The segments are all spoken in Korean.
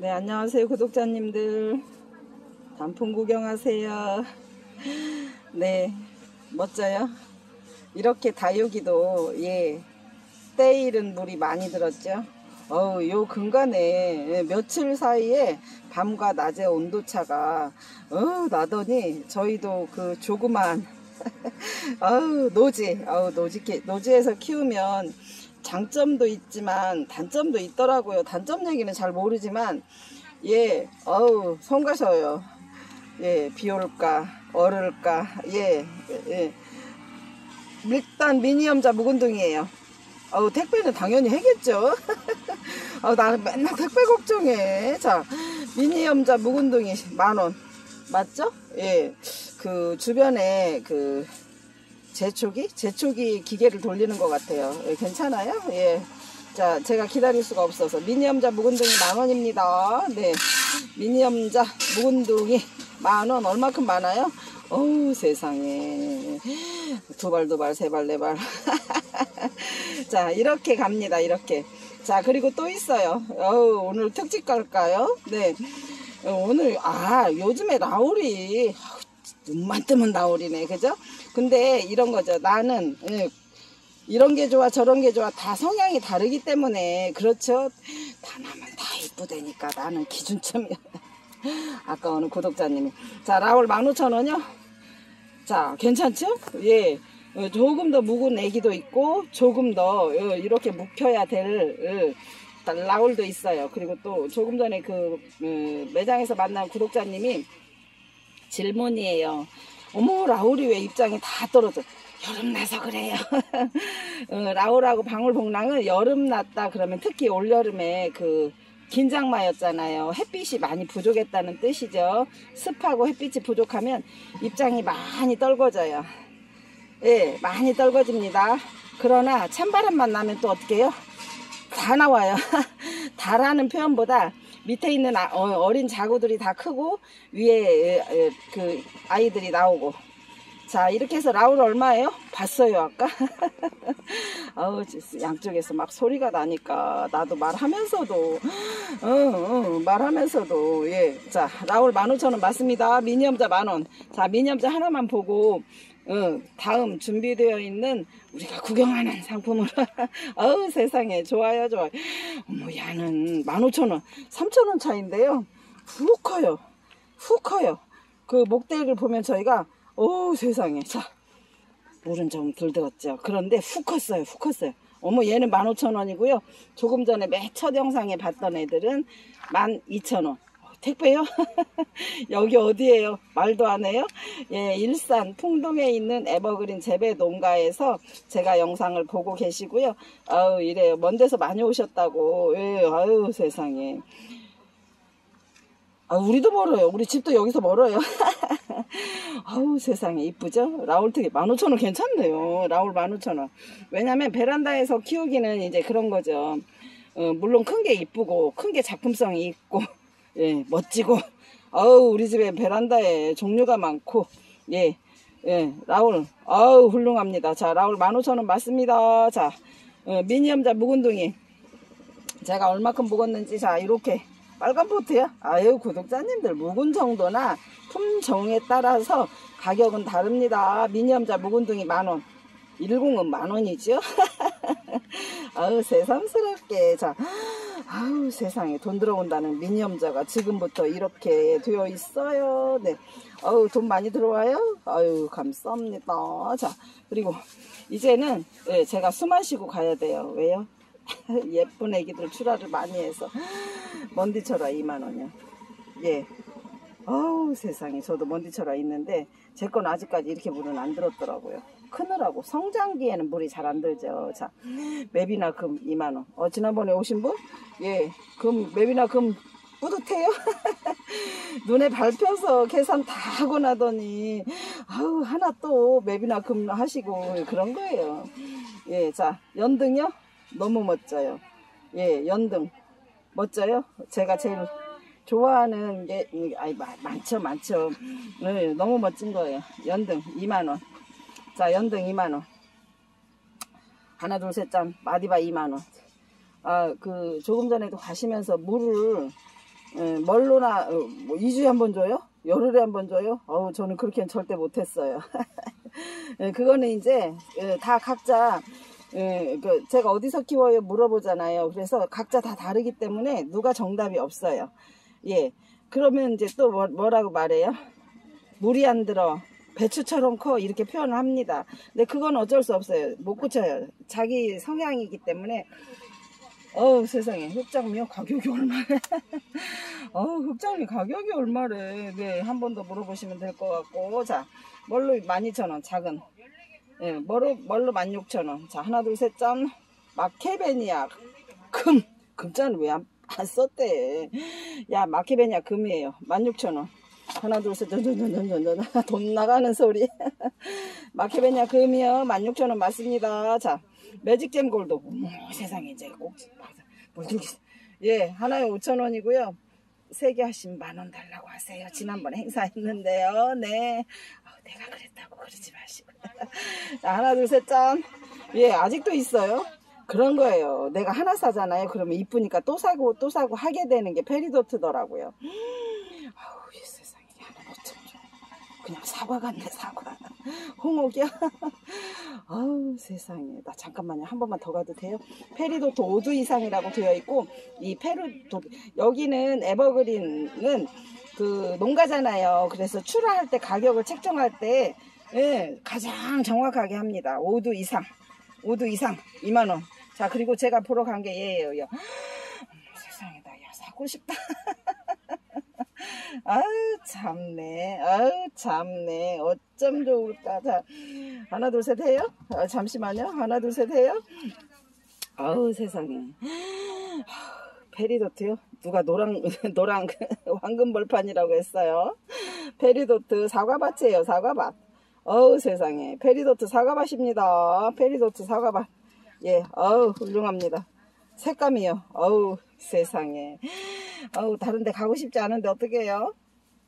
네, 안녕하세요, 구독자님들. 단풍 구경하세요. 네, 멋져요. 이렇게 다육이도, 예, 때일은 물이 많이 들었죠. 어우, 요 근간에 예, 며칠 사이에 밤과 낮의 온도차가, 어 나더니 저희도 그 조그만, 아우, 노지, 아우, 노지, 노지에서 키우면 장점도 있지만 단점도 있더라고요. 단점 얘기는 잘 모르지만 예, 어우 손 가셔요. 예, 비 올까 얼을까 예, 예. 일단 미니엄자 묵은둥이에요. 어우 택배는 당연히 해겠죠. 어, 나는 맨날 택배 걱정해. 자, 미니엄자 묵은둥이 만원 맞죠? 예, 그 주변에 그 제초기? 제초기 기계를 돌리는 것 같아요. 예, 괜찮아요? 예. 자, 제가 기다릴 수가 없어서. 미니엄자 묵은둥이 만 원입니다. 네. 미니엄자 묵은둥이 만 원. 얼마큼 많아요? 어우, 세상에. 두 발, 두 발, 세 발, 네 발. 자, 이렇게 갑니다. 이렇게. 자, 그리고 또 있어요. 어우, 오늘 특집 갈까요? 네. 어, 오늘, 아, 요즘에 라울이, 눈만 뜨면 나오리네 그죠? 근데 이런 거죠. 나는 예, 이런 게 좋아 저런 게 좋아 다 성향이 다르기 때문에 그렇죠. 다나면 다 이쁘다니까 나는 기준점이야. 아까 어느 구독자님이 자 라울 15,000원이요? 자 괜찮죠? 예. 어, 조금 더 묵은 애기도 있고 조금 더 어, 이렇게 묵혀야 될 어, 라울도 있어요. 그리고 또 조금 전에 그 매장에서 만난 구독자님이 질문이에요. 어머 라울이 왜 입장이 다 떨어져? 여름 나서 그래요. 어, 라울하고 방울복랑은 여름 났다 그러면 특히 올여름에 그 긴장마였잖아요. 햇빛이 많이 부족했다는 뜻이죠. 습하고 햇빛이 부족하면 입장이 많이 떨궈져요. 예, 많이 떨궈집니다. 그러나 찬바람만 나면 또 어떻게 해요? 다 나와요. 다라는 표현보다 밑에 있는 아, 어, 어린 자구들이 다 크고 위에 그 아이들이 나오고. 자 이렇게 해서 라울 얼마예요? 봤어요 아까? 아우 양쪽에서 막 소리가 나니까 나도 말하면서도 어, 어, 말하면서도 예자 라울 15,000원 맞습니다. 미니엄자 만원. 자 미니엄자 하나만 보고 어, 다음 준비되어 있는 우리가 구경하는 상품으로. 어우 세상에. 좋아요 좋아요. 어머 야는 15,000원 3,000원 차인데요. 훅 커요. 훅 커요. 그 목대를 보면 저희가 어우 세상에. 자 물은 좀 덜 들었죠. 그런데 훅 컸어요. 훅 컸어요. 어머 얘는 15,000원이고요. 조금 전에 맨 첫 영상에 봤던 애들은 12,000원 택배요? 여기 어디에요? 말도 안 해요? 예, 일산 풍동에 있는 에버그린 재배 농가에서 제가 영상을 보고 계시고요. 아우, 이래요. 먼 데서 많이 오셨다고. 예, 아유, 세상에. 아, 우리도 멀어요. 우리 집도 여기서 멀어요. 아우, 세상에 이쁘죠? 라울특이 15,000원 괜찮네요. 라울 15,000원. 왜냐면 베란다에서 키우기는 이제 그런 거죠. 어, 물론 큰 게 이쁘고 큰 게 작품성이 있고 예, 멋지고 아우 우리 집에 베란다에 종류가 많고 예, 예, 라울 아우 훌륭합니다. 자 라울 15,000원 맞습니다. 자 어, 미니엄자 묵은둥이 제가 얼마큼 묵었는지 자 이렇게 빨간 포트야 아유 구독자님들 묵은 정도나 품종에 따라서 가격은 다릅니다. 미니엄자 묵은둥이 만원 10은 만원이죠. 아우 새삼스럽게. 자 아우 세상에. 돈 들어온다는 미니엄자가 지금부터 이렇게 되어 있어요. 네. 아우 돈 많이 들어와요? 아유 감사합니다. 자 그리고 이제는 네, 제가 숨 마시고 가야 돼요. 왜요? 예쁜 애기들 출하를 많이 해서. 먼디 쳐라 2만원이요. 예. 아우 세상에. 저도 먼디 쳐라 있는데 제 건 아직까지 이렇게 물은 안 들었더라고요 크느라고 성장기에는 물이 잘 안 들죠. 자, 맵이나 금 2만 원. 어, 지난번에 오신 분? 예, 금, 맵이나 금 뿌듯해요? 눈에 밟혀서 계산 다 하고 나더니, 아우, 하나 또 맵이나 금 하시고 그런 거예요. 예, 자, 연등이요? 너무 멋져요. 예, 연등. 멋져요? 제가 제일 좋아하는 게, 아이, 많죠, 많죠. 네, 너무 멋진 거예요. 연등 2만 원. 자 연등 2만원 하나 둘 셋 짠 마디바 2만원 아 그 조금 전에도 가시면서 물을 예, 멀로나 어, 뭐 2주에 한 번 줘요? 열흘에 한 번 줘요? 어우 저는 그렇게는 절대 못했어요. 예, 그거는 이제 예, 다 각자 예, 그 제가 어디서 키워요 물어보잖아요. 그래서 각자 다 다르기 때문에 누가 정답이 없어요. 예, 그러면 이제 또 뭐, 뭐라고 말해요? 물이 안 들어. 배추처럼 커. 이렇게 표현을 합니다. 근데 그건 어쩔 수 없어요. 못 고쳐요. 자기 성향이기 때문에. 어우 세상에. 흑장미요 가격이 얼마래? 어우 흑장미 가격이 얼마래? 네한 번 더 물어보시면 될 것 같고. 자 멀로 12,000원? 작은. 예 멀로 멀로 16,000원? 자 하나 둘 셋 짠. 마케베니아 금. 금자는 왜안 안 썼대? 야 마케베니아 금이에요. 16,000원 하나 둘셋전전전전전 돈 나가는 소리. 마케베니아 금이요? 16,000원 맞습니다. 자 매직잼 골드. 어머 세상에 이제 꼭 물들기 예 하나에 5,000원이고요. 세 개 하시면 만원 달라고 하세요. 지난번에 행사했는데요. 네. 어, 내가 그랬다고 그러지 마시고. 자 하나 둘셋 짠. 예 아직도 있어요? 그런 거예요. 내가 하나 사잖아요. 그러면 이쁘니까 또 사고 또 사고 하게 되는 게 페리도트더라고요 그냥 사과 같네 사과 홍옥이야? 아우 세상에. 나 잠깐만요. 한 번만 더 가도 돼요? 페리도트 5두 이상이라고 되어 있고 이 페리도 여기는 에버그린은 그 농가잖아요. 그래서 출하할 때 가격을 책정할 때 예, 가장 정확하게 합니다. 5두 이상. 5두 이상. 2만원. 자 그리고 제가 보러 간 게 얘예요. 세상에 나 야 사고 싶다 아유 참네. 아유 참네. 어쩜 좋을까. 자 하나 둘 셋 해요? 아, 잠시만요. 하나 둘 셋 해요? 아우 세상에. 페리도트요 누가 노랑 노랑 황금 벌판이라고 했어요. 페리도트 사과밭이에요 사과밭. 어우 세상에. 페리도트 사과밭입니다. 페리도트 사과밭. 예 어우 훌륭합니다 색감이요 어우 세상에 어우 다른 데 가고 싶지 않은데 어떻게 해요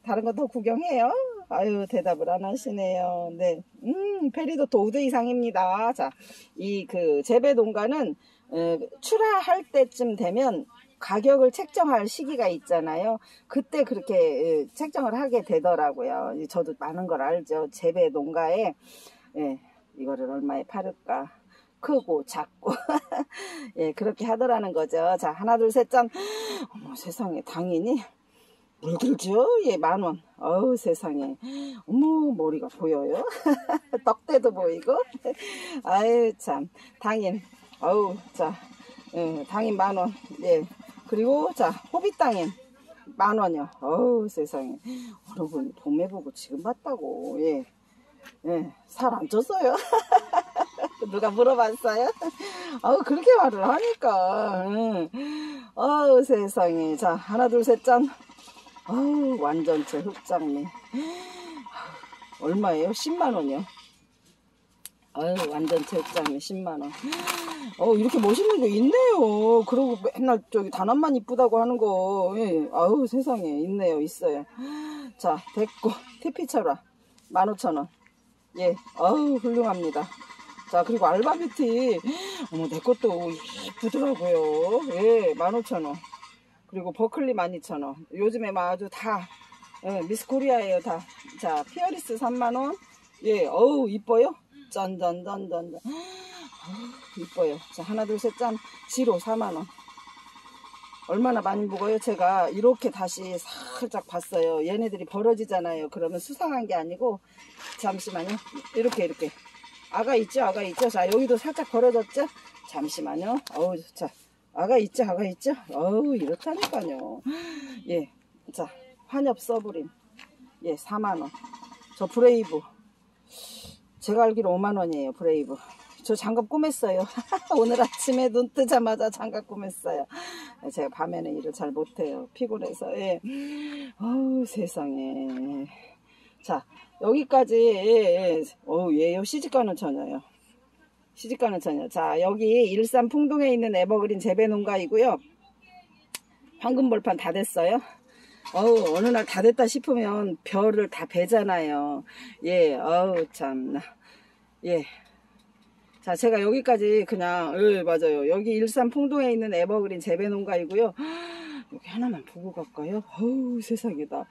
다른 거 더 구경해요 아유 대답을 안 하시네요 네 음, 페리도트 5두 이상입니다 자 이 그 재배 농가는 어, 출하할 때쯤 되면 가격을 책정할 시기가 있잖아요. 그때 그렇게 예, 책정을 하게 되더라고요. 저도 많은 걸 알죠. 재배 농가에 예, 이거를 얼마에 팔을까? 크고 작고. 예 그렇게 하더라는 거죠. 자 하나 둘 셋 짠. 어머 세상에 당연히. 물들죠? 예 만원. 어우 세상에. 어머 머리가 보여요. 떡대도 보이고. 아유 참. 당인. 어우 자. 예, 당인 만원. 예. 그리고 자 호빗 당인. 만원이요. 어우 세상에. 여러분 봄에 보고 지금 봤다고. 예, 예, 살 안 쪘어요 누가 물어봤어요? 아우 그렇게 말을 하니까. 응. 아우 세상에. 자 하나 둘 셋 짠. 아우 완전체 흑장미. 얼마예요? 10만원이요? 아유 완전체 흑장미 10만원. 어 이렇게 멋있는 거 있네요. 그러고 맨날 저기 단합만 이쁘다고 하는 거. 예. 아우 세상에. 있네요. 있어요. 자 됐고. 티피차라. 15,000원. 예. 아우 훌륭합니다 자 그리고 알바비티. 어머 내 것도 이쁘더라고요. 예 15,000원. 그리고 버클리 12,000원. 요즘에 막 아주 다 예, 미스 코리아예요 다 자 피어리스 3만원. 예 어우 이뻐요? 짠짠짠짠 이뻐요. 자 하나 둘 셋 짠. 지로 4만원. 얼마나 많이 먹어요? 제가 이렇게 다시 살짝 봤어요. 얘네들이 벌어지잖아요. 그러면 수상한 게 아니고 잠시만요. 이렇게 이렇게 아가 있죠? 아가 있죠? 자 여기도 살짝 벌어졌죠? 잠시만요. 어우 자 아가 있죠? 아가 있죠? 어우 이렇다니까요. 예자 환엽 서브림. 예 4만원. 저 브레이브. 제가 알기로 5만원이에요 브레이브. 저 장갑 꾸몄어요. 오늘 아침에 눈 뜨자마자 장갑 꾸몄어요. 제가 밤에는 일을 잘 못해요 피곤해서. 예. 어우 세상에 자 여기까지 예, 예. 어우 얘요 시집가는 처녀요. 시집가는 처녀. 자 여기 일산 풍동에 있는 에버그린 재배농가이고요. 황금벌판 다 됐어요. 어우 어느 날 다 됐다 싶으면 별을 다 베잖아요. 예 어우 참나. 예 자 제가 여기까지 그냥 예, 맞아요 여기 일산 풍동에 있는 에버그린 재배농가이고요 여기 하나만 보고 갈까요? 어우 세상에다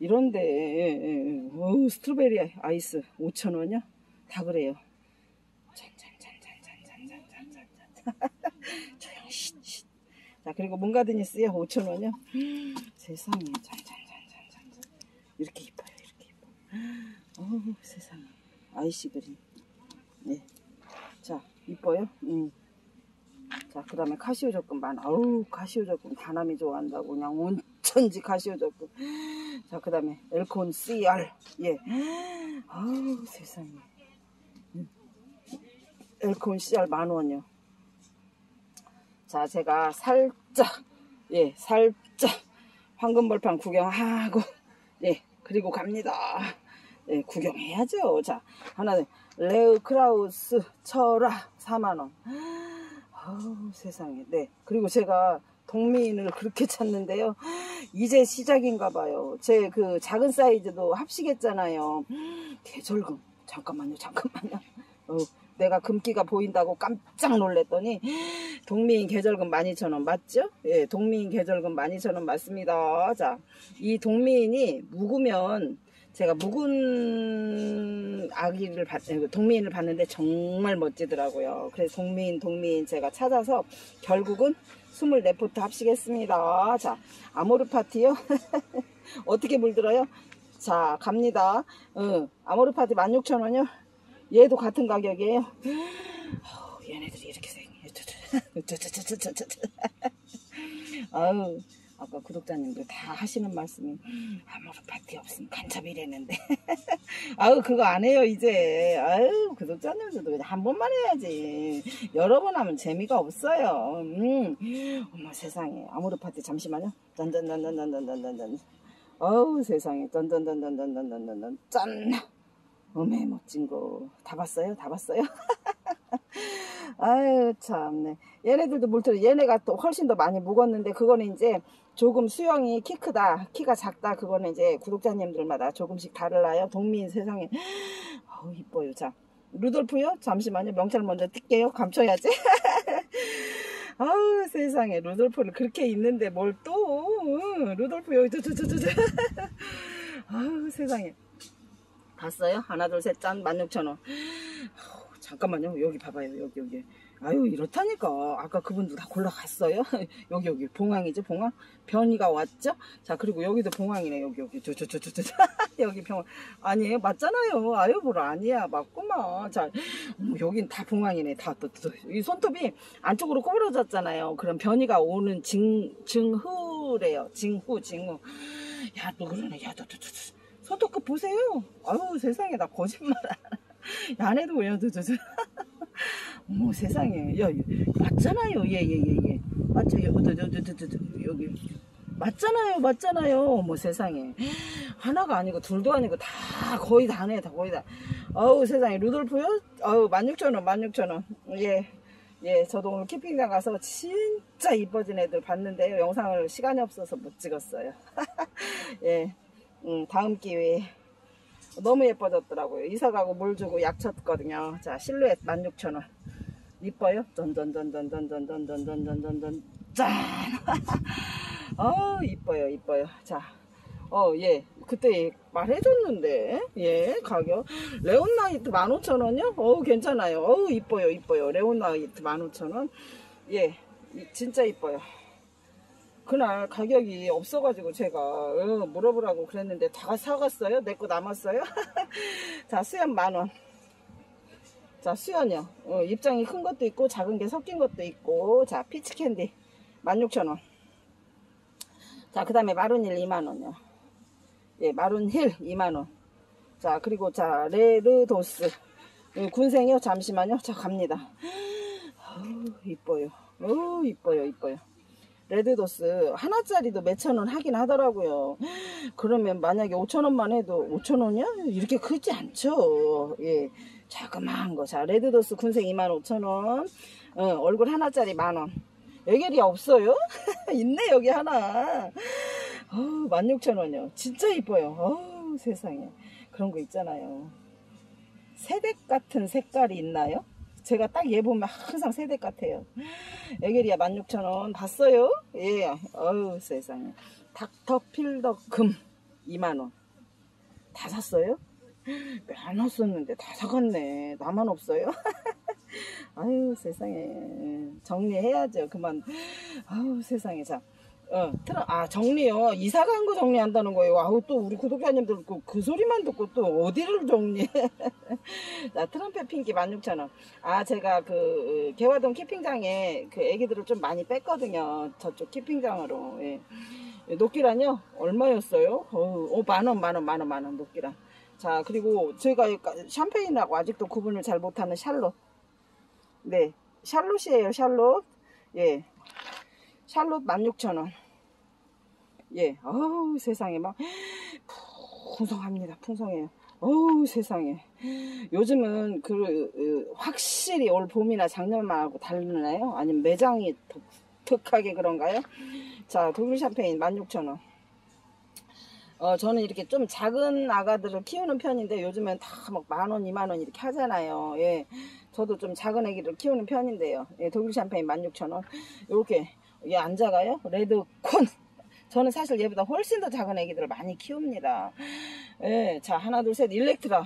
이런데 어우 스트로베리 아이스 5천원이요? 다 그래요 조용 쉿자 그리고 문가드니스요 5천원이요? 세상에 이렇게 이뻐요 이렇게 이뻐 어우 세상에 아이씨 그린 예. 자 이뻐요? 음. 자, 그 다음에 카시오 적금 많아. 어우, 카시오 적금 다남이 좋아한다고. 그냥 온천지 카시오 적금. 자, 그 다음에 엘콘 CR. 예. 아우, 세상에. 음. 엘콘 CR 만 원이요. 자, 제가 살짝, 예, 살짝 황금벌판 구경하고, 예, 그리고 갑니다. 예, 구경해야죠. 자, 하나, 레우 크라우스 철아 4만원. 아우 세상에. 네 그리고 제가 동미인을 그렇게 찾는데요. 이제 시작인가 봐요. 제 그 작은 사이즈도 합시겠잖아요. 계절금 잠깐만요 잠깐만요. 어, 내가 금기가 보인다고 깜짝 놀랐더니 동미인 계절금 12,000원. 맞죠? 예, 동미인 계절금 12,000원 맞습니다. 자, 이 동미인이 묵으면 제가 묵은 아기를 봤, 동미인을 봤는데 정말 멋지더라고요. 그래서 동미인, 동미인 제가 찾아서 결국은 24포트 합시겠습니다. 자, 아모르 파티요? 어떻게 물들어요? 자, 갑니다. 어, 아모르 파티 16,000원이요? 얘도 같은 가격이에요. 어, 얘네들이 이렇게 생겨. 아유. 아까 구독자님들 다 하시는 말씀이 아무런 파티 없으면 간첩이랬는데. 아유 그거 안 해요 이제. 아유 구독자님들도 한 번만 해야지. 여러 번 하면 재미가 없어요. 음. 어머 세상에. 아무런 파티 잠시만요. 짠짠짠짠짠짠짠짠 어우 세상에. 짠짠짠짠짠짠짠짠 짠! 어메 멋진 거. 다 봤어요? 다 봤어요? 아유 참네. 얘네들도 물론 얘네가 또 훨씬 더 많이 묵었는데 그거는 이제 조금 수영이 키 크다 키가 작다 그거는 이제 구독자님들마다 조금씩 다르나요. 동민 세상에. 어우 이뻐요 자 루돌프요? 잠시만요. 명찰 먼저 뜰게요. 감춰야지. 아우 세상에. 루돌프를 그렇게 있는데 뭘 또 루돌프 여기 저저저저 아우 세상에. 봤어요? 하나 둘 셋 짠. 16,000원. 잠깐만요. 여기 봐봐요. 여기 여기 아유 이렇다니까. 아까 그분도 다 골라갔어요? 여기 여기. 봉황이죠 봉황? 변이가 왔죠? 자 그리고 여기도 봉황이네 여기 여기. 저 저 저 저저 여기 병 아니에요? 맞잖아요. 아유 뭘 아니야. 맞구만. 자 음, 여긴 다 봉황이네. 다 또 이 손톱이 안쪽으로 꼬부러졌잖아요. 그럼 변이가 오는 징 증후래요. 징후 징후. 야 또 그러네. 야또 또, 또, 손톱 끝 보세요. 아유 세상에. 나 거짓말 안 해도 왜요. 저, 저, 저. 어머 세상에 야 맞잖아요 예예예 예, 예, 예. 맞죠 여, 저, 저, 저, 저, 저, 여기 맞잖아요 맞잖아요 어머 세상에 하나가 아니고 둘도 아니고 다 거의 다네 다 거의 다 어우 세상에 루돌프요 어우 16,000원 16,000원 예 예, 저도 오늘 캠핑장 가서 진짜 이뻐진 애들 봤는데요. 영상을 시간이 없어서 못 찍었어요. 예, 음, 다음 기회에 너무 예뻐졌더라고요. 이사 가고 물 주고 약 쳤거든요. 자, 실루엣 16,000원. 이뻐요? 던던던던던던던던던던던던던 짠! 어, 이뻐요, 이뻐요. 자, 어, 예. 그때 말해줬는데, 예, 가격. 레온나이트 15,000원이요? 어우, 괜찮아요. 어우, 이뻐요, 이뻐요. 레온나이트 15,000원. 예, 진짜 이뻐요. 그날 가격이 없어가지고 제가 어, 물어보라고 그랬는데 다 사갔어요. 내 거 남았어요. 자 수연 만원. 자 수연이요. 어, 입장이 큰 것도 있고 작은 게 섞인 것도 있고 자 피치캔디 16,000원. 자그 다음에 마룬힐 2만원이요. 예 마룬힐 2만원. 자 그리고 자 레드도스 군생이요. 잠시만요. 자 갑니다. 이뻐요. 어우 이뻐요 이뻐요. 레드도스 하나짜리도 몇천원 하긴 하더라고요 그러면 만약에 5천원만 해도 5천원이야? 이렇게 크지 않죠 예, 자그마한 거 자 레드도스 군생 25,000원 어, 얼굴 하나짜리 만원 애결이 없어요? 있네 여기 하나 어, 16,000원이요 진짜 이뻐요 어, 세상에 그런 거 있잖아요 새댁 같은 색깔이 있나요? 제가 딱 얘 보면 항상 새댁 같아요. 에게리아 16,000원 봤어요? 예, 어우 세상에. 닥터 필더 금 2만원. 다 샀어요? 몇안 썼는데 다 사갔네. 나만 없어요? 아유 세상에 정리해야죠. 그만. 아유 세상에 자. 어, 트럼, 아, 정리요. 이사 간 거 정리한다는 거예요. 아우, 또 우리 구독자님들 그, 그 소리만 듣고 또 어디를 정리해. 자, 트럼펫 핑기 16,000원. 아, 제가 그, 개화동 키핑장에 그 애기들을 좀 많이 뺐거든요. 저쪽 키핑장으로. 예. 녹기란요? 얼마였어요? 어, 어 만 원, 만 원, 만 원, 만원, 녹기란. 자, 그리고 제가 샴페인하고 아직도 구분을 잘 못하는 샬롯. 네. 샬롯이에요, 샬롯. 예. 샬롯 16,000원. 예. 어우, 세상에 막 풍성합니다. 풍성해요. 어우, 세상에. 요즘은 그, 그 확실히 올 봄이나 작년만하고 다르나요? 아니면 매장이 독특하게 그런가요? 자, 독일 샴페인 16,000원. 어, 저는 이렇게 좀 작은 아가들을 키우는 편인데 요즘엔 다 막 만 원, 이만 원 이렇게 하잖아요. 예. 저도 좀 작은 애기를 키우는 편인데요. 예, 독일 샴페인 16,000원. 이렇게 얘 앉아가요? 레드콘. 저는 사실 얘보다 훨씬 더 작은 애기들을 많이 키웁니다. 예, 자, 하나, 둘, 셋, 일렉트라.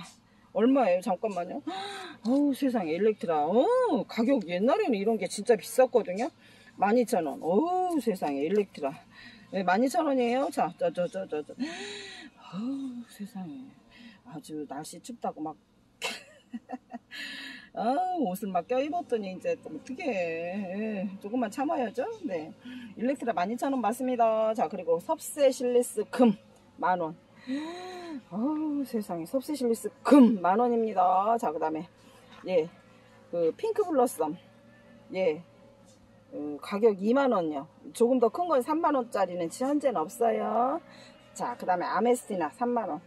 얼마예요? 잠깐만요. 어우, 세상에, 일렉트라. 어, 가격 옛날에는 이런 게 진짜 비쌌거든요. 12,000원. 어우, 세상에, 일렉트라. 네, 12,000원이에요. 자, 저, 저, 저, 저, 저. 어우, 세상에. 아주 날씨 춥다고 막. 아, 옷을 막 껴입었더니 이제 또 어떻게 예, 조금만 참아야죠. 네. 일렉트라 12,000원 맞습니다. 자, 그리고 섭세 실리스 금 만원. 아우, 세상에. 섭세 실리스 금 만원입니다. 자, 그 다음에, 예. 그 핑크 블러썸. 예. 어, 가격 2만원요. 조금 더 큰 건 3만원짜리는 현재는 없어요. 자, 그 다음에 아메스티나 3만원.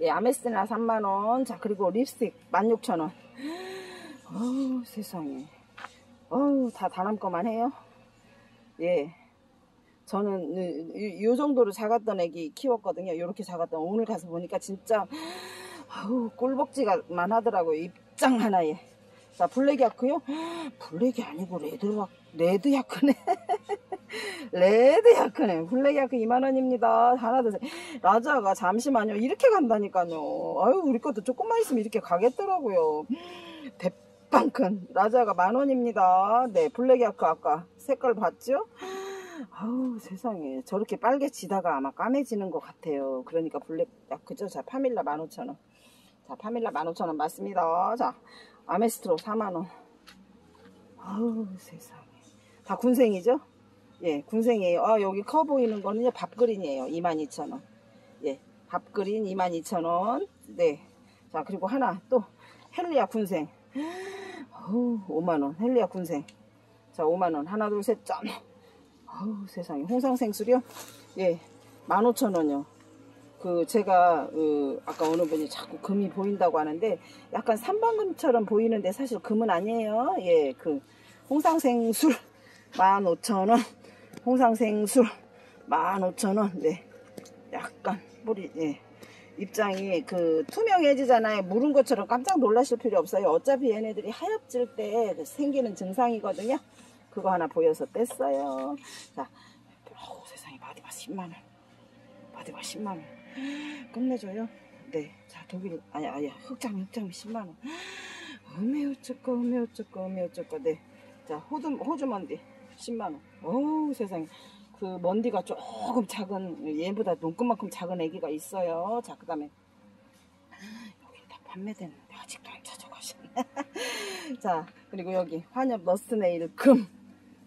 예, 아메스티나 3만원. 자, 그리고 립스틱 16,000원. 어우, 세상에. 어우, 다 다남 거만 해요. 예. 저는 이, 이 정도로 작았던 애기 키웠거든요. 이렇게 작았던 오늘 가서 보니까 진짜 어우, 꿀벅지가만 하더라고요. 입장 하나에. 자, 블랙 야크요? 블랙이 아니고 레드, 레드 야크네. 레드 야크네. 블랙 야크 2만원입니다. 하나, 둘, 셋. 라자가 잠시만요. 이렇게 간다니까요. 아유, 우리 것도 조금만 있으면 이렇게 가겠더라고요. 대빵 큰. 라자가 만원입니다. 네, 블랙 야크 아까 색깔 봤죠? 아우 세상에 저렇게 빨개지다가 아마 까매지는 것 같아요 그러니까 블랙 야크죠 자 파밀라 15,000원 자 파밀라 15,000원 맞습니다 자 아메스트로 4만원. 아우 세상에. 다 군생이죠? 예 군생이에요. 아 여기 커 보이는 거는요 밥그린이에요. 22,000원. 예 밥그린 22,000원. 네자 그리고 하나 또 헬리아 군생. 어우 5만원. 헬리아 군생. 자 5만원. 하나 둘셋짠. 아우 세상에. 홍상생술이요? 예 15,000원이요 그 제가 그 아까 어느 분이 자꾸 금이 보인다고 하는데 약간 삼방금처럼 보이는데 사실 금은 아니에요. 예, 그 홍상생술 15,000원. 홍상생술 15,000원. 네. 약간 뿌리 예. 입장이 그 투명해지잖아요. 물은 것처럼 깜짝 놀라실 필요 없어요. 어차피 얘네들이 하엽질 때 생기는 증상이거든요. 그거 하나 보여서 뺐어요. 자, 어우, 세상에 마디바 10만원. 마디바 10만원. 끝내줘요? 네. 자, 독일, 아니, 아니, 흑장, 흑장 10만원. 음메 어쩌고, 음메 어쩌고, 음메 어쩌고, 네. 자, 호주, 호주 먼디 10만원. 어우, 세상에. 그 먼디가 조금 작은, 얘보다 눈금만큼 작은 애기가 있어요. 자, 그 다음에. 여기 다 판매됐는데, 아직도 안 찾아가셨네. 자, 그리고 여기 환엽 너스네일 금.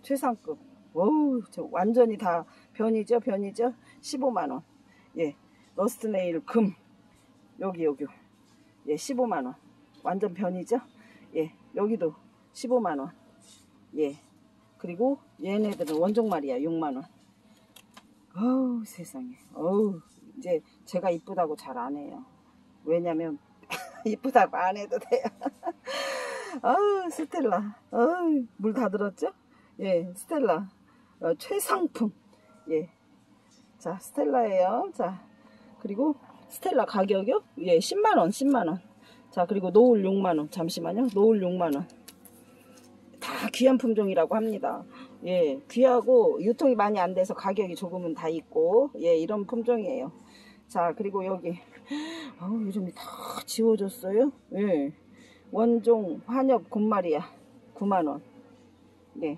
최상급. 어우, 저 완전히 다 변이죠, 변이죠? 15만원. 예. 러스트 네일 금. 여기 여기. 예 15만원. 완전 변이죠? 예 여기도 15만원. 예. 그리고 얘네들은 원종 마리아 6만원. 어우 세상에. 어우 이제 제가 이쁘다고 잘 안해요. 왜냐면 이쁘다고 안해도 돼요. 어우 스텔라. 어우 물 다 들었죠? 예 스텔라. 어, 최상품. 예 자 스텔라예요. 자 그리고 스텔라 가격이요? 예, 10만원, 10만원. 자 그리고 노을 6만원. 잠시만요. 노을 6만원. 다 귀한 품종이라고 합니다. 예 귀하고 유통이 많이 안 돼서 가격이 조금은 다 있고 예 이런 품종이에요. 자 그리고 여기. 아우 이름이 다 지워졌어요? 예. 원종 환엽 곰마리아. 9만원. 네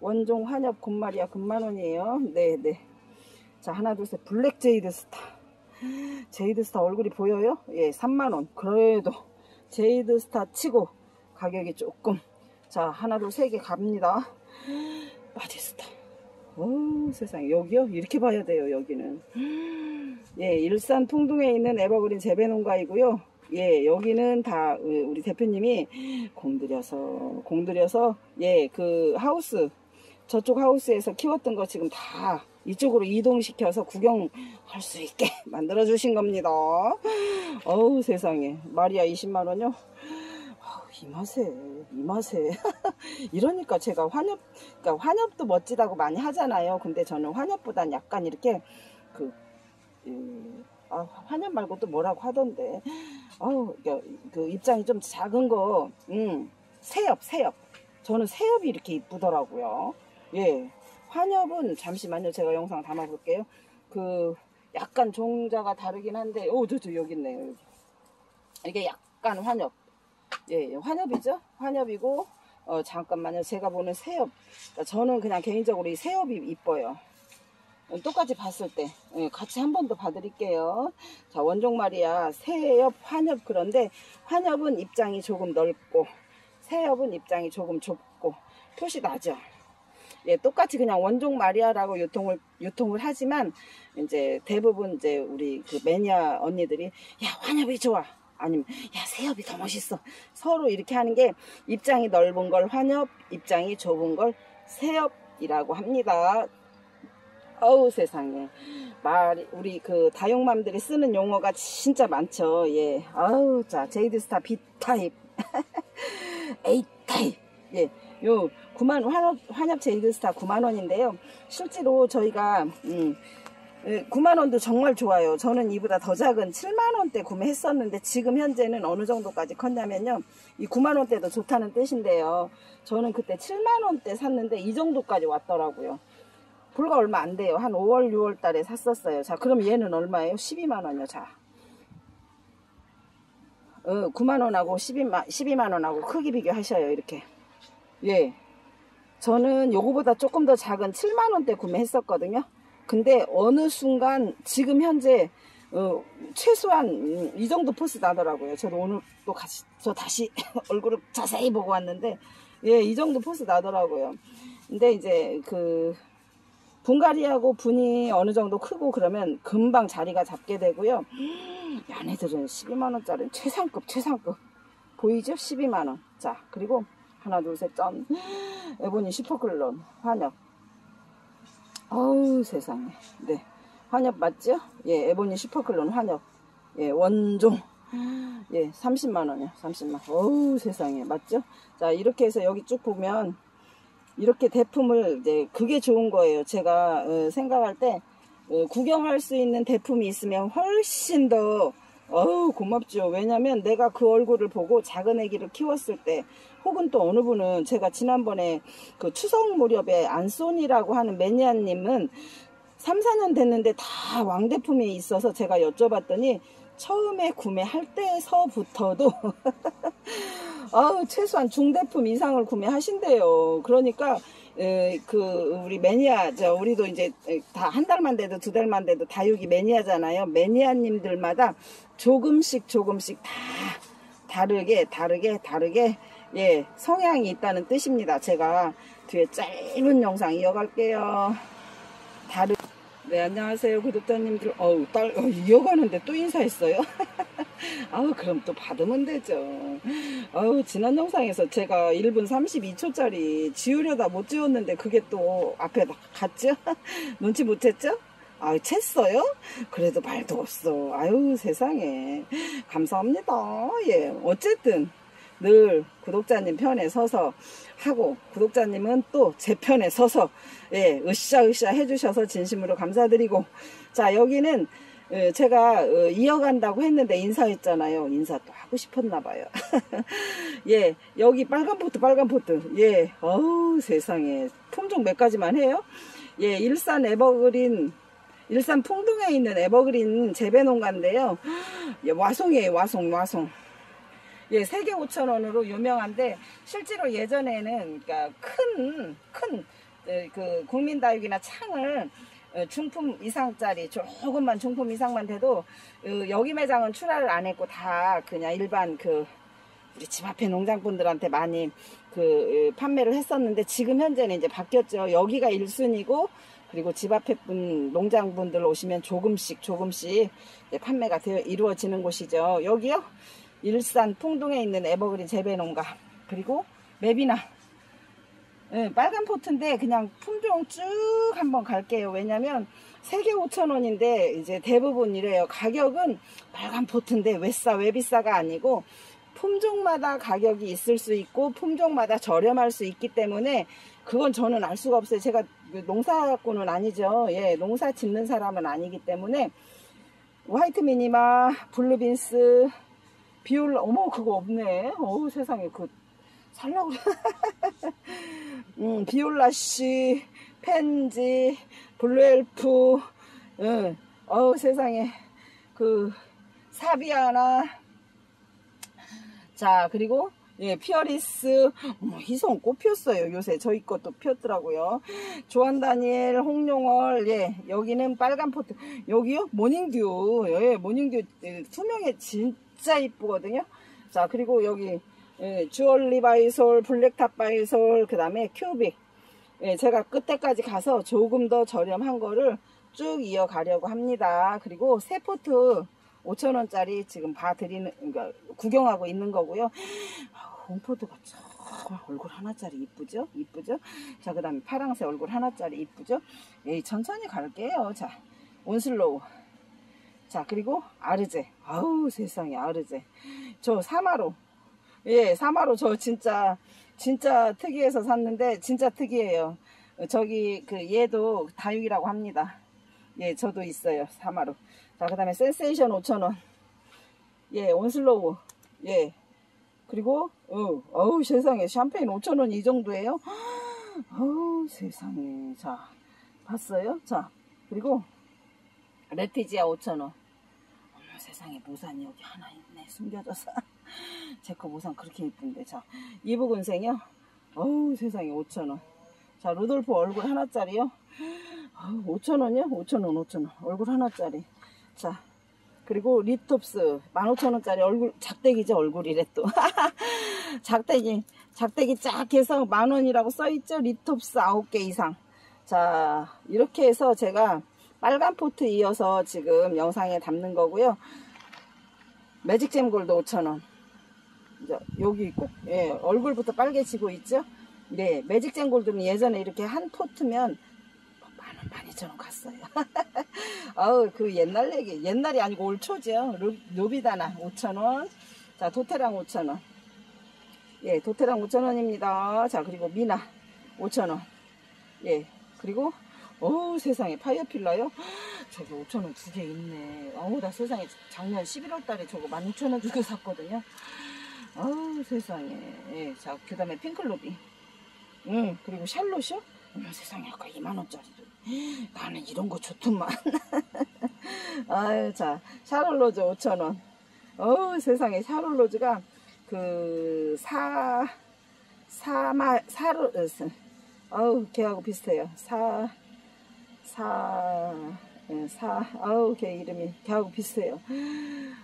원종 환엽 곰마리아. 9만원이에요. 네 네. 자 하나 둘 셋. 블랙 제이드 스타 제이드 스타 얼굴이 보여요? 예 3만원. 그래도 제이드 스타 치고 가격이 조금 자 하나 둘 세 개 갑니다. 바디스타. 오 세상에. 여기요? 이렇게 봐야 돼요 여기는. 예 일산 통동에 있는 에버그린 재배농가이고요. 예 여기는 다 어, 우리 대표님이 공들여서 공들여서 예 그 하우스 저쪽 하우스에서 키웠던 거 지금 다 이쪽으로 이동시켜서 구경할 수 있게 만들어 주신 겁니다. 어우 세상에. 마리아 20만원요? 이 맛에 이 맛에. 이러니까 제가 환엽 그러니까 환엽도 멋지다고 많이 하잖아요. 근데 저는 환엽보단 약간 이렇게 그 음, 아, 환엽 말고 또 뭐라고 하던데. 아우 그 입장이 좀 작은 거. 음, 새엽 새엽. 저는 새엽이 이렇게 이쁘더라고요. 예 환엽은 잠시만요. 제가 영상 담아 볼게요. 그 약간 종자가 다르긴 한데 오저저 여기 있네요. 이게 약간 환엽. 예, 환엽이죠? 환엽이고 어 잠깐만요. 제가 보는 새엽. 그러니까 저는 그냥 개인적으로 이 새엽이 이뻐요. 똑같이 봤을 때. 예, 같이 한 번 더 봐드릴게요. 자 원종 말이야. 새엽 환엽 그런데 환엽은 입장이 조금 넓고 새엽은 입장이 조금 좁고 표시 나죠 예, 똑같이 그냥 원종 마리아라고 유통을 유통을 하지만 이제 대부분 이제 우리 그 매니아 언니들이 야 환엽이 좋아. 아니면 야 새엽이 더 멋있어. 서로 이렇게 하는 게 입장이 넓은 걸 환엽 입장이 좁은 걸 세엽이라고 합니다. 어우 세상에. 말 우리 그 다육맘들이 쓰는 용어가 진짜 많죠. 예. 아우 자 제이드스타 B타입. A타입. 예요 9만 환엽, 환엽 제이드스타 9만 원인데요. 실제로 저희가 음 9만 원도 정말 좋아요. 저는 이보다 더 작은 7만 원대 구매했었는데 지금 현재는 어느 정도까지 컸냐면요. 이 9만 원대도 좋다는 뜻인데요. 저는 그때 7만 원대 샀는데 이 정도까지 왔더라고요. 불과 얼마 안 돼요. 한 5월 6월 달에 샀었어요. 자 그럼 얘는 얼마예요? 12만 원이요 자. 어, 9만 원하고 12만, 12만 원하고 크기 비교하셔요 이렇게. 예 저는 요거보다 조금 더 작은 7만원대 구매했었거든요. 근데 어느 순간 지금 현재 어, 최소한 음, 이 정도 force 나더라고요. 저도 오늘 또 같이 저 다시 얼굴을 자세히 보고 왔는데 예 이 정도 force 나더라고요. 근데 이제 그 분갈이하고 분이 어느 정도 크고 그러면 금방 자리가 잡게 되고요. 얘네들은 12만원짜리 최상급 최상급. 보이죠? 12만원. 자 그리고 하나 둘 셋 짠. 에보니 슈퍼클론 환엽. 어우 세상에. 네. 환엽 맞죠? 예 에보니 슈퍼클론 환엽. 예 원종. 예 30만원이요 30만. 어우 세상에. 맞죠? 자 이렇게 해서 여기 쭉 보면 이렇게 대품을 이제 그게 좋은 거예요. 제가 어, 생각할 때 어, 구경할 수 있는 대품이 있으면 훨씬 더 어우 고맙죠 왜냐면 내가 그 얼굴을 보고 작은 애기를 키웠을 때 혹은 또 어느 분은 제가 지난번에 그 추석 무렵에 안소니라고 하는 매니아님은 3, 4년 됐는데 다 왕대품이 있어서 제가 여쭤봤더니 처음에 구매할 때서부터도 아 최소한 중대품 이상을 구매하신대요. 그러니까 에, 그 우리 매니아 저 우리도 이제 다 한 달만 돼도 두 달만 돼도 다육이 매니아잖아요. 매니아님들마다 조금씩 조금씩 다 다르게 다르게 다르게 예 성향이 있다는 뜻입니다. 제가 뒤에 짧은 영상 이어갈게요. 다르 네 안녕하세요 구독자님들. 어우 딸 어, 이어가는데 또 인사했어요? 아우 그럼 또 받으면 되죠. 아우 지난 영상에서 제가 1분 32초짜리 지우려다 못 지웠는데 그게 또 앞에 갔죠? 눈치 못 챘죠 아 챘어요 그래도 말도 없어 아유 세상에 감사합니다 예 어쨌든 늘 구독자님 편에 서서 하고 구독자님은 또 제 편에 서서 예 으쌰으쌰 해주셔서 진심으로 감사드리고 자 여기는 예, 제가 어, 이어간다고 했는데 인사했잖아요. 인사 또 하고 싶었나 봐요. 예, 여기 빨간 포트, 빨간 포트. 예, 어우 세상에 품종 몇 가지만 해요. 예, 일산 에버그린 일산 풍동에 있는 에버그린 재배 농가인데요. 예, 와송이에요, 와송, 와송. 예, 세개 5천 원으로 유명한데 실제로 예전에는 그러니까 큰 큰 그 국민다육이나 창을 어, 중품 이상짜리 조금만 중품 이상만 돼도 어, 여기 매장은 출하를 안 했고 다 그냥 일반 그 우리 집 앞에 농장분들한테 많이 그 어, 판매를 했었는데 지금 현재는 이제 바뀌었죠. 여기가 1순위고 그리고 집 앞에 분 농장분들 오시면 조금씩 조금씩 판매가 되어 이루어지는 곳이죠. 여기요. 일산 풍동에 있는 에버그린 재배농가 그리고 맵이나 네, 빨간 포트인데 그냥 품종 쭉 한번 갈게요. 왜냐면 3개 5천원인데 이제 대부분 이래요. 가격은 빨간 포트인데 왜 싸, 왜 비싸가 아니고 품종마다 가격이 있을 수 있고 품종마다 저렴할 수 있기 때문에 그건 저는 알 수가 없어요. 제가 농사꾼은 아니죠. 예, 농사 짓는 사람은 아니기 때문에 화이트 미니마, 블루빈스, 비올라, 어머 그거 없네. 어우 세상에 그 살라고 음, 비올라씨, 팬지, 블루엘프, 응. 어우 세상에 그 사비아나 자 그리고 예, 피어리스, 어머, 희성 꽃 피었어요. 요새 저희 것도 피었더라고요. 요한 다니엘, 홍룡월, 예, 여기는 빨간 포트. 여기요? 모닝듀. 예, 모닝듀 예, 투명해 진짜 이쁘거든요. 자, 그리고 여기 예, 주얼리 바이솔, 블랙탑 바이솔, 그 다음에 큐빅. 예, 제가 끝에까지 가서 조금 더 저렴한 거를 쭉 이어가려고 합니다. 그리고 세 포트 5천원짜리 지금 봐드리는, 그러니까 구경하고 있는 거고요. 홍포도가 참 얼굴 하나짜리 이쁘죠? 이쁘죠? 자, 그 다음에 파랑새 얼굴 하나짜리 이쁘죠? 예, 천천히 갈게요. 자, 온슬로우. 자, 그리고 아르제. 아우, 세상에, 아르제. 저 사마로. 예, 사마로 저 진짜, 진짜 특이해서 샀는데, 진짜 특이해요. 저기, 그, 얘도 다육이라고 합니다. 예, 저도 있어요. 사마로. 자, 그 다음에 센세이션 5,000원. 예, 온슬로우. 예. 그리고, 어, 어우, 세상에. 샴페인 5,000원 이 정도예요? 어우, 세상에. 자, 봤어요? 자, 그리고, 레티지아 5,000원. 어머, 세상에. 모산이 여기 하나 있네. 숨겨져서. 제거 모산 그렇게 이쁜데. 자, 이부근생이요? 어우, 세상에. 5,000원. 자, 루돌프 얼굴 하나짜리요? 5,000원이요? 5,000원, 5,000원. 얼굴 하나짜리. 자, 그리고 립톱스 15,000원짜리 얼굴 작대기죠 얼굴이래 또. 작대기 작대기 쫙 해서 만원이라고 써있죠 립톱스 9개 이상. 자 이렇게 해서 제가 빨간 포트 이어서 지금 영상에 담는 거고요. 매직잼 골드 5,000원. 여기 꼭 예, 얼굴부터 빨개지고 있죠? 네 매직잼 골드는 예전에 이렇게 한 포트면 만 원 만 이천 원 갔어요. 아우 그 옛날 얘기 옛날이 아니고 올 초죠. 루, 루비다나 5천원. 자 도테랑 5천원. 예 도테랑 5천원입니다. 자 그리고 미나 5천원. 예 그리고 어우 세상에 파이어필라요? 저기 5천원 두 개 있네. 어우 나 세상에 작년 11월 달에 저거 16,000원 주고 샀거든요. 어우 세상에. 예, 자그 다음에 핑클로비. 응 그리고 샬롯이요? 어머 세상에 아까 2만원짜리도 나는 이런 거 좋더만. 아유, 자, 샤롤로즈 5,000원. 어우, 세상에, 샤롤로즈가 그, 사, 사마, 사로, 어우, 걔하고 비슷해요. 사, 사, 예, 사, 아우, 걔 이름이 걔하고 비슷해요.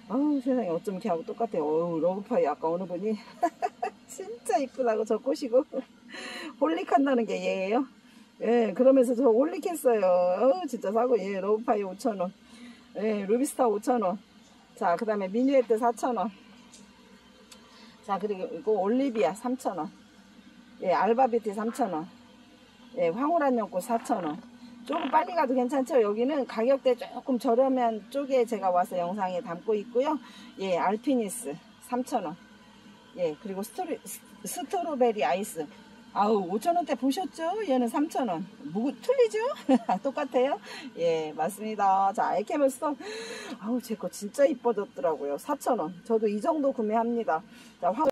어우, 세상에, 어쩜 걔하고 똑같아요. 어우, 러브파이 아까 어느 분이. 진짜 이쁘다고 저 꼬시고. holic한다는 게 얘예요. 예, 그러면서 저 holic했어요. 어, 진짜 사고, 예, 로브파이 5,000원. 예, 루비스타 5,000원. 자, 그 다음에 미니에트 4,000원. 자, 그리고 올리비아 3,000원. 예, 알바비티 3,000원. 예, 황홀한 연꽃 4,000원. 조금 빨리 가도 괜찮죠? 여기는 가격대 조금 저렴한 쪽에 제가 와서 영상에 담고 있고요. 예, 알피니스 3,000원. 예, 그리고 스토리, 스트로베리 아이스 아우 5천원대 보셨죠? 얘는 3천원 뭐 틀리죠? 똑같아요? 예 맞습니다 자 알케버스톤 아우 제 거 진짜 이뻐졌더라고요 4천원 저도 이 정도 구매합니다 자 화...